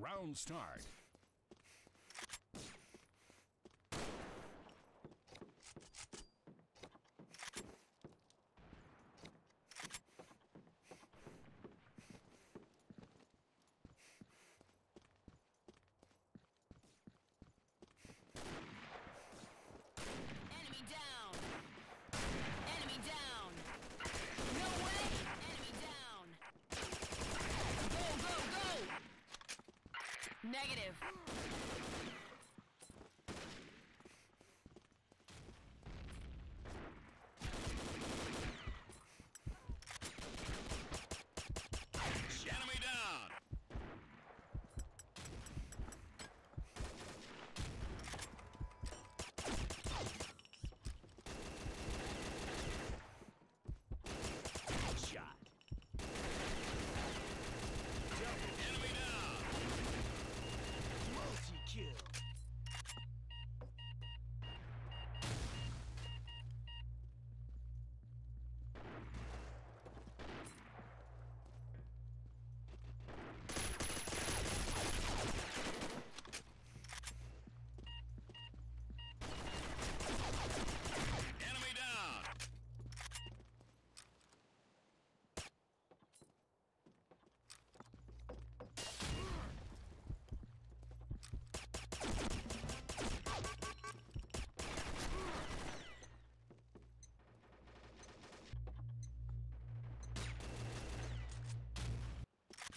Round start. Negative.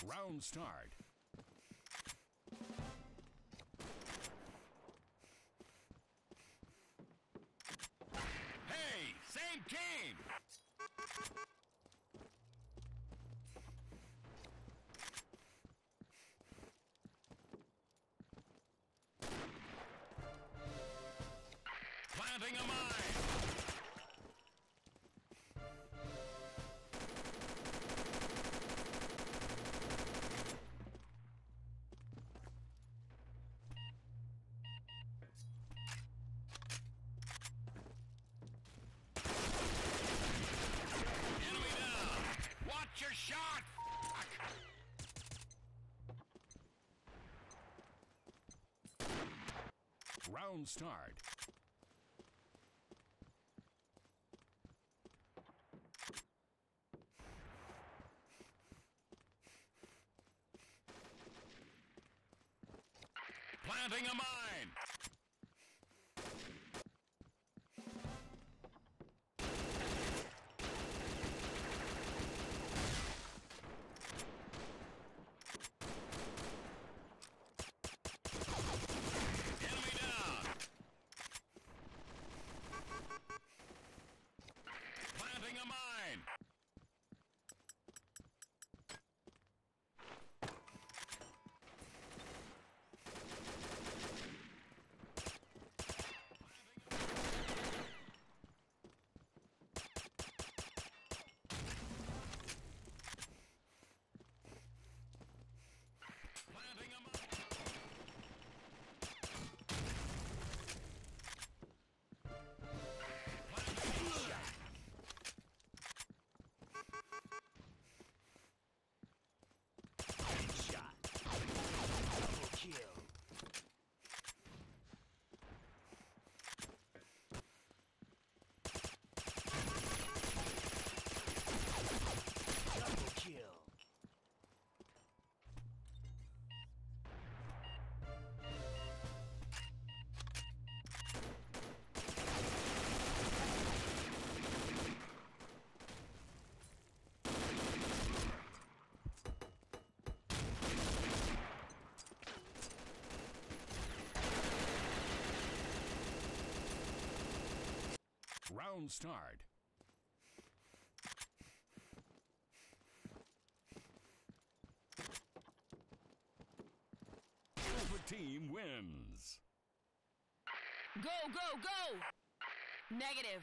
Round start. Hey, same team! Planting a mine! Round start. Planting a mine! Round start. Alpha team wins. Go, go, go! Negative.